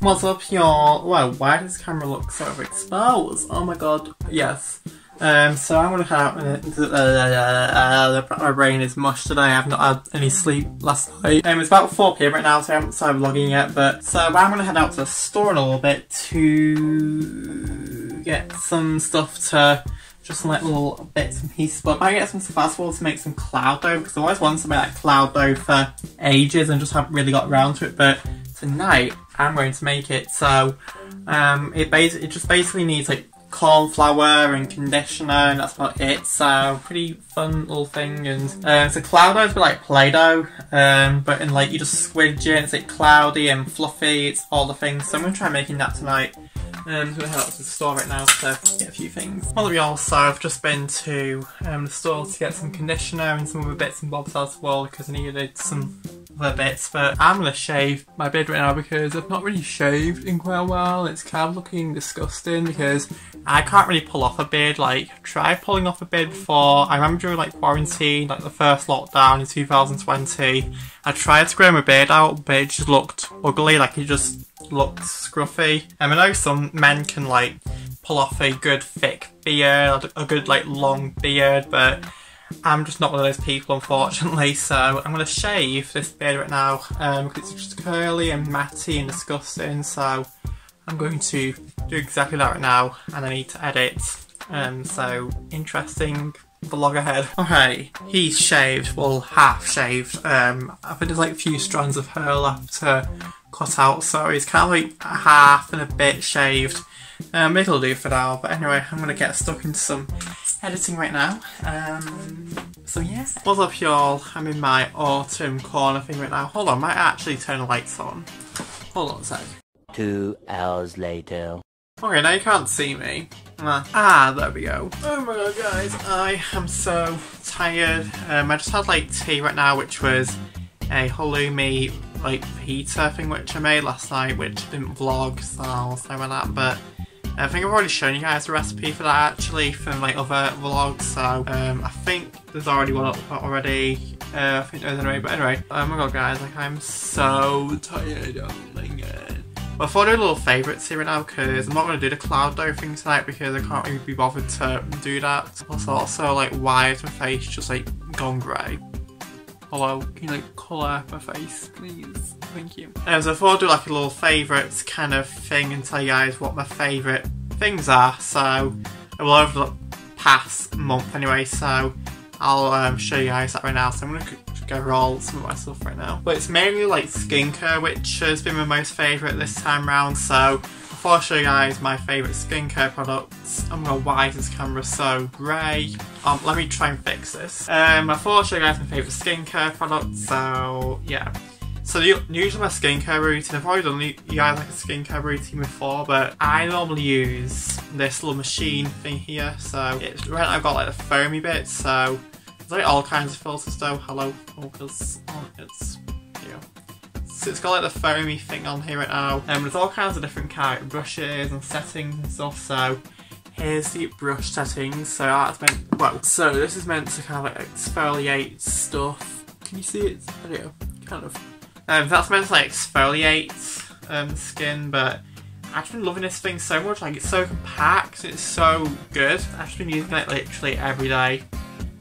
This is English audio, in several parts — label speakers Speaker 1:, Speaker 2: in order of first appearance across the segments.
Speaker 1: What's up, y'all? Wow, why does camera look so exposed? Oh my god, yes. Um, so I'm gonna head out uh, uh, my brain is mush today. I have not had any sleep last night. Um, it's about 4 pm right now, so I haven't started vlogging yet. But so I'm gonna head out to the store in a little bit to get some stuff to just like little bits and pieces. But I get some stuff as well to make some cloud dough because I always wanted to make like cloud dough for ages and just haven't really got around to it. But tonight I'm going to make it. So um, it it just basically needs like corn flour and conditioner and that's about it. So pretty fun little thing and uh, so cloud dough is like Play-Doh um, but in like you just squidge it, it's like cloudy and fluffy, it's all the things. So I'm to try making that tonight. Um, I'm going to head up to the store right now to get a few things. Well, we also I've just been to um, the store to get some conditioner and some other bits and bobs as well because I needed some other bits. But I'm to shave my beard right now because I've not really shaved in quite a while. It's kind of looking disgusting because I can't really pull off a beard. Like, try pulling off a beard before. I remember during like quarantine, like the first lockdown in 2020, I tried to grow my beard out, but it just looked ugly. Like it just looked scruffy. And I know some men can like pull off a good thick beard, a good like long beard, but I'm just not one of those people unfortunately, so I'm going to shave this beard right now um, because it's just curly and matty and disgusting, so I'm going to do exactly that right now and I need to edit, um, so interesting vlog ahead. Okay, he's shaved, well half shaved, um, I think there's like a few strands of hair left to cut out, so he's kind of like half and a bit shaved. Um, it'll do for now, but anyway, I'm gonna get stuck into some editing right now. Um, so yeah. What's up y'all? I'm in my autumn corner thing right now. Hold on, I might actually turn the lights on. Hold on a sec.
Speaker 2: Two hours later.
Speaker 1: Okay, now you can't see me. Uh, ah, there we go. Oh my god, guys, I am so tired. Um, I just had like tea right now, which was a halloumi like pizza thing which I made last night, which I didn't vlog, so I'll say about that. But I think I've already shown you guys the recipe for that actually from my other vlogs, so um, I think there's already one up already. Uh, I think there's anyway, but anyway, oh my god guys, like I'm so tired, my god. But I thought I'd do a little favourites here right now because I'm not going to do the cloud dough thing tonight because I can't really be bothered to do that. Also, also like why is my face just like gone grey? Hello, can you like colour my face, please? Thank you. So I thought I'd do like a little favourites kind of thing and tell you guys what my favourite things are. So, well over the past month anyway, so I'll um, show you guys that right now. So I'm going to go roll some of my stuff right now. But it's mainly like skincare, which has been my most favourite this time round. So before I show you guys my favourite skincare products, I'm gonna why is this camera so grey? Um, let me try and fix this. Um, before I show you guys my favourite skincare products, so yeah. So usually my skincare routine, I've already done you guys like a skincare routine before, but I normally use this little machine thing here. So it's right I've got like the foamy bit, so there's like all kinds of filters though. Hello focus on it's. So it's got like the foamy thing on here right now. And um, there's all kinds of different kind brushes and settings and stuff, so here's the brush settings. So that's meant well, so this is meant to kind of like exfoliate stuff. Can you see it? I don't know, kind of. Um, that's meant to like exfoliate um, skin, but I've been loving this thing so much. Like it's so compact, it's so good. I've been using it literally every day.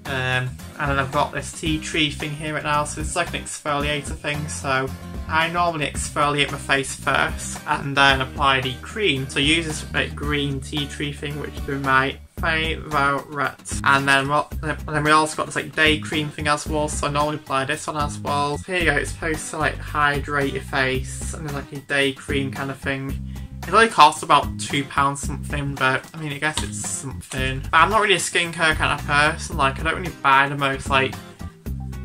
Speaker 1: Um, and then I've got this tea tree thing here right now, so it's like an exfoliator thing. So I normally exfoliate my face first and then apply the cream. So I use this green tea tree thing, which is my favourite. And then, and then we also got this like day cream thing as well, so I normally apply this one as well. So here you go, it's supposed to like hydrate your face and then like a day cream kind of thing. It only costs about £2 something, but I mean, I guess it's something. But I'm not really a skincare kind of person, like I don't really buy the most like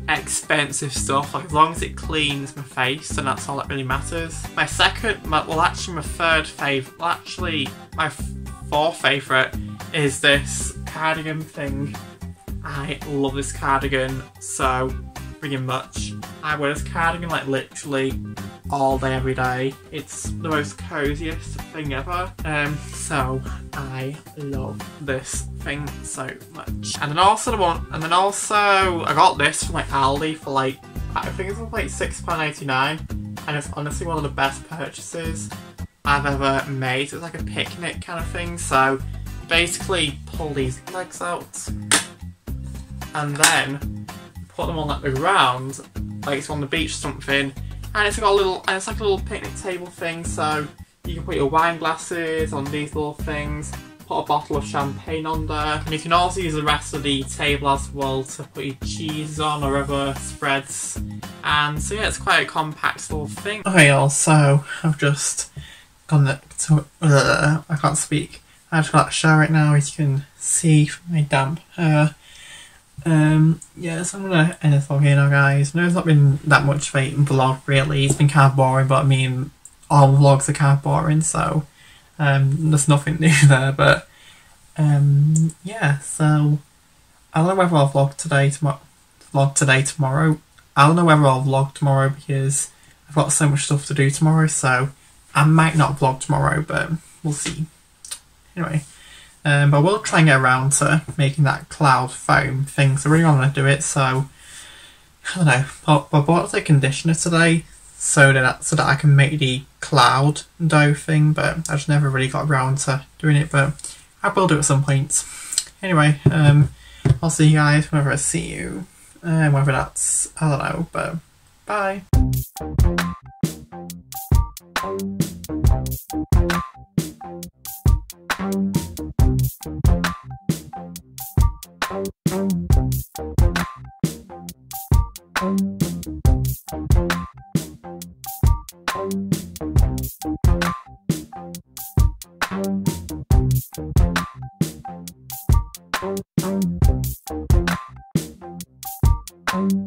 Speaker 1: expensive stuff, like as long as it cleans my face, then that's all that really matters. My second, my, well actually my third favourite, well actually my fourth favourite is this cardigan thing. I love this cardigan so freaking much. I wear this cardigan like literally all day every day. It's the most coziest thing ever. Um, so I love this thing so much. And then also the one, and then also I got this from like Aldi for like, I think it's like £6.89 and it's honestly one of the best purchases I've ever made. It's like a picnic kind of thing. So basically pull these legs out and then put them on like the ground, like it's on the beach or something. And it's got a little, and it's like a little picnic table thing. So you can put your wine glasses on these little things put a bottle of champagne on there. And you can also use the rest of the table as well to put your cheese on or other spreads. And so yeah, it's quite a compact little thing. Okay, also, I've just gone to, uh, I can't speak. I've got a shower right now, as you can see from my damp hair. Um, yeah, so I'm gonna end this vlog here now, guys. No, it's not been that much of a vlog, really. It's been kind of boring, but I mean, all vlogs are kind of boring, so um, there's nothing new there, but um, yeah. So I don't know whether I'll vlog today, tomorrow, vlog today, tomorrow. I don't know whether I'll vlog tomorrow because I've got so much stuff to do tomorrow. So I might not vlog tomorrow, but we'll see. Anyway. Um, but we'll try and get around to making that cloud foam thing. So I really want to do it. So I don't know. But I bought the conditioner today, so that so that I can make the cloud dough thing, but I just never really got around to doing it. But I will do it at some point. Anyway, um, I'll see you guys whenever I see you, uh, whether that's I don't know, but bye. Thank you.